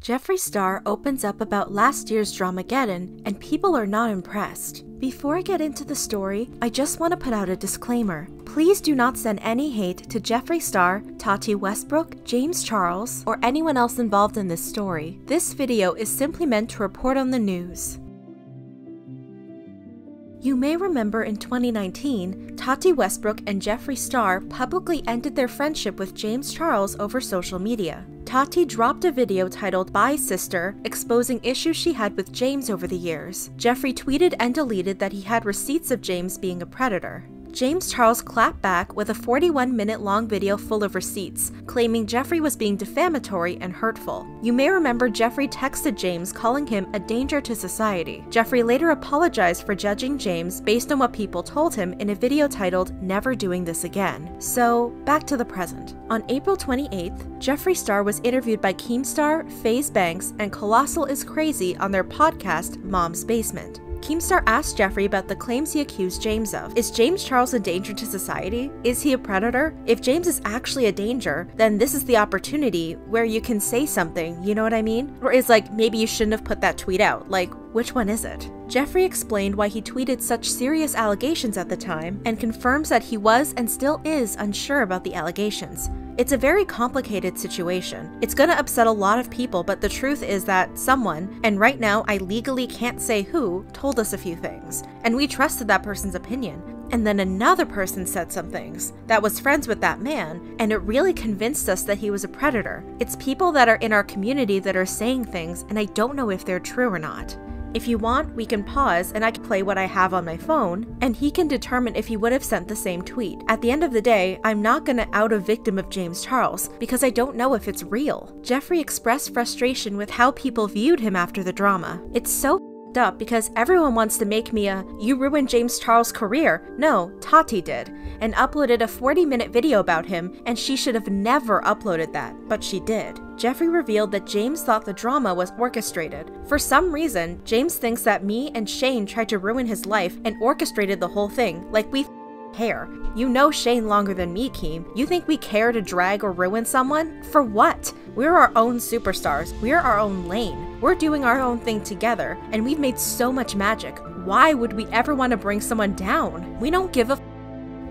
Jeffree Star opens up about last year's Dramageddon, and people are not impressed. Before I get into the story, I just want to put out a disclaimer. Please do not send any hate to Jeffree Star, Tati Westbrook, James Charles, or anyone else involved in this story. This video is simply meant to report on the news. You may remember in 2019, Tati Westbrook and Jeffree Star publicly ended their friendship with James Charles over social media. Tati dropped a video titled Bye Sister, exposing issues she had with James over the years. Jeffree tweeted and deleted that he had receipts of James being a predator. James Charles clapped back with a 41 minute long video full of receipts, claiming Jeffree was being defamatory and hurtful. You may remember Jeffree texted James calling him a danger to society. Jeffree later apologized for judging James based on what people told him in a video titled Never Doing This Again. So, back to the present. On April 28th, Jeffree Star was interviewed by Keemstar, FaZe Banks, and Colossal is Crazy on their podcast, Mom's Basement. Keemstar asked Jeffree about the claims he accused James of. Is James Charles a danger to society? Is he a predator? If James is actually a danger, then this is the opportunity where you can say something, you know what I mean? Or is like, maybe you shouldn't have put that tweet out. Like, which one is it? Jeffree explained why he tweeted such serious allegations at the time and confirms that he was and still is unsure about the allegations. It's a very complicated situation. It's gonna upset a lot of people, but the truth is that someone, and right now I legally can't say who, told us a few things, and we trusted that person's opinion. And then another person said some things that was friends with that man, and it really convinced us that he was a predator. It's people that are in our community that are saying things, and I don't know if they're true or not. If you want, we can pause and I can play what I have on my phone, and he can determine if he would have sent the same tweet. At the end of the day, I'm not gonna out a victim of James Charles because I don't know if it's real. Jeffree expressed frustration with how people viewed him after the drama. It's so up because everyone wants to make me a you ruined James Charles' career. No, Tati did, and uploaded a 40 minute video about him, and she should have never uploaded that, but she did. Jeffree revealed that James thought the drama was orchestrated. For some reason, James thinks that me and Shane tried to ruin his life and orchestrated the whole thing, like we You know Shane longer than me, Keem. You think we care to drag or ruin someone? For what? We're our own superstars. We're our own lane. We're doing our own thing together, and we've made so much magic. Why would we ever want to bring someone down? We don't give a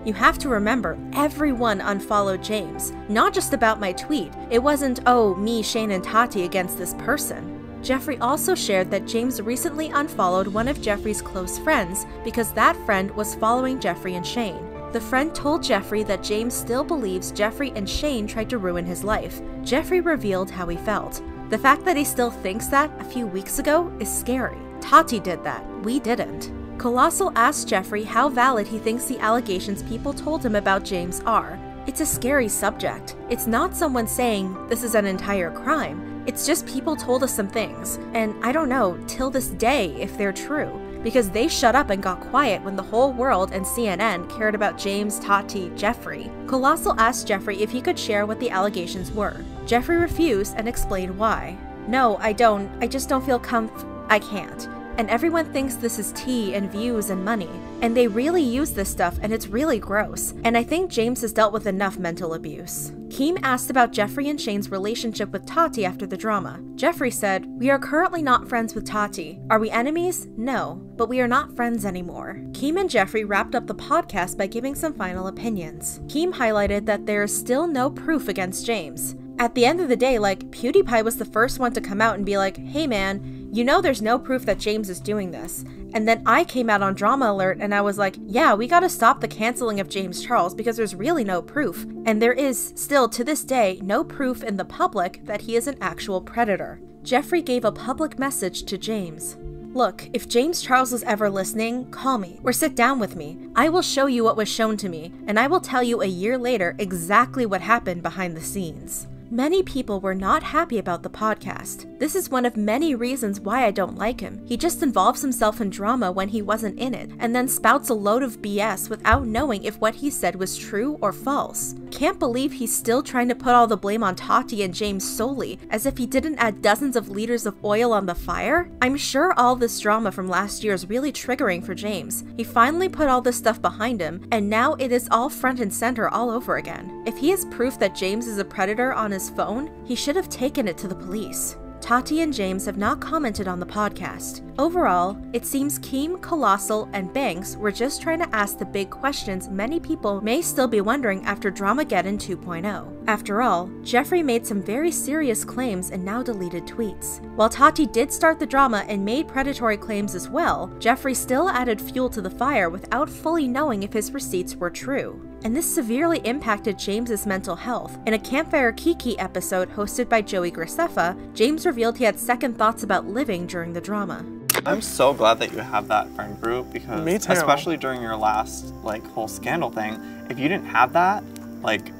you have to remember, everyone unfollowed James. Not just about my tweet. It wasn't, oh, me, Shane, and Tati against this person. Jeffree also shared that James recently unfollowed one of Jeffree's close friends because that friend was following Jeffree and Shane. The friend told Jeffree that James still believes Jeffree and Shane tried to ruin his life. Jeffree revealed how he felt. The fact that he still thinks that a few weeks ago is scary. Tati did that, we didn't. Colossal asked Jeffree how valid he thinks the allegations people told him about James are. It's a scary subject. It's not someone saying this is an entire crime. It's just people told us some things, and I don't know till this day if they're true, because they shut up and got quiet when the whole world and CNN cared about James, Tati, Jeffree. Colossal asked Jeffree if he could share what the allegations were. Jeffree refused and explained why. No, I don't. I just don't feel comf. I can't and everyone thinks this is tea and views and money. And they really use this stuff and it's really gross. And I think James has dealt with enough mental abuse. Keem asked about Jeffree and Shane's relationship with Tati after the drama. Jeffree said, We are currently not friends with Tati. Are we enemies? No, but we are not friends anymore. Keem and Jeffree wrapped up the podcast by giving some final opinions. Keem highlighted that there is still no proof against James. At the end of the day, like, PewDiePie was the first one to come out and be like, hey man, you know there's no proof that James is doing this. And then I came out on Drama Alert and I was like, yeah, we gotta stop the canceling of James Charles because there's really no proof. And there is still to this day no proof in the public that he is an actual predator. Jeffree gave a public message to James. Look, if James Charles is ever listening, call me or sit down with me. I will show you what was shown to me, and I will tell you a year later exactly what happened behind the scenes. Many people were not happy about the podcast. This is one of many reasons why I don't like him. He just involves himself in drama when he wasn't in it, and then spouts a load of BS without knowing if what he said was true or false. Can't believe he's still trying to put all the blame on Tati and James solely, as if he didn't add dozens of liters of oil on the fire? I'm sure all this drama from last year is really triggering for James. He finally put all this stuff behind him, and now it is all front and center all over again. If he has proof that James is a predator on his his phone, he should have taken it to the police. Tati and James have not commented on the podcast. Overall, it seems Keem, Colossal, and Banks were just trying to ask the big questions many people may still be wondering after Dramageddon 2.0. After all, Jeffree made some very serious claims in now deleted tweets. While Tati did start the drama and made predatory claims as well, Jeffree still added fuel to the fire without fully knowing if his receipts were true and this severely impacted James's mental health. In a Campfire Kiki episode hosted by Joey Graceffa, James revealed he had second thoughts about living during the drama. I'm so glad that you have that friend group because Me too. especially during your last like whole scandal thing, if you didn't have that, like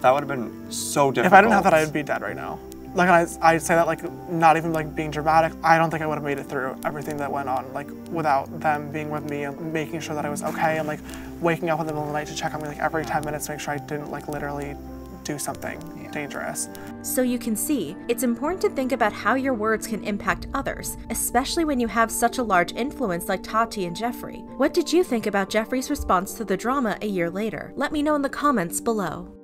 that would have been so difficult. If I didn't have that, I would be dead right now. Like I, I say that like not even like being dramatic. I don't think I would have made it through everything that went on like without them being with me and making sure that I was okay and like waking up in the middle of the night to check on me like every 10 minutes to make sure I didn't like literally do something dangerous. So you can see, it's important to think about how your words can impact others, especially when you have such a large influence like Tati and Jeffree. What did you think about Jeffree's response to the drama a year later? Let me know in the comments below.